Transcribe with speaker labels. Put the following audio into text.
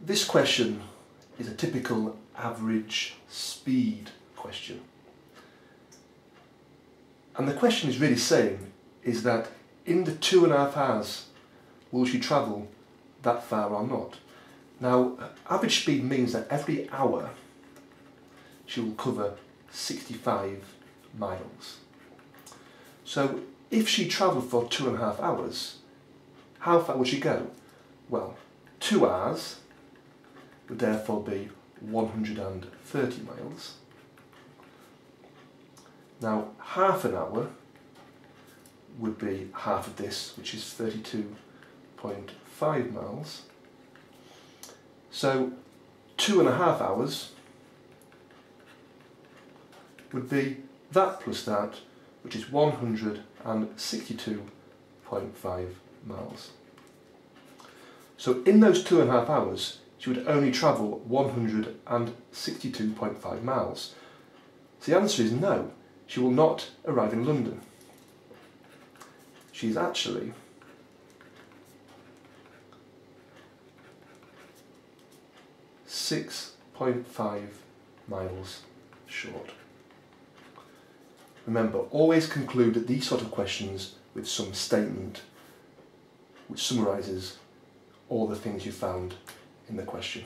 Speaker 1: This question is a typical average speed question. And the question is really saying is that in the two and a half hours, will she travel that far or not? Now, average speed means that every hour she will cover 65 miles. So if she travelled for two and a half hours, how far would she go? Well, two hours would therefore be 130 miles. Now, half an hour would be half of this, which is 32.5 miles. So, two and a half hours would be that plus that, which is 162.5 miles. So in those two and a half hours, she would only travel 162.5 miles. So the answer is no, she will not arrive in London. She's actually six point five miles short. Remember, always conclude these sort of questions with some statement which summarises all the things you found in the question.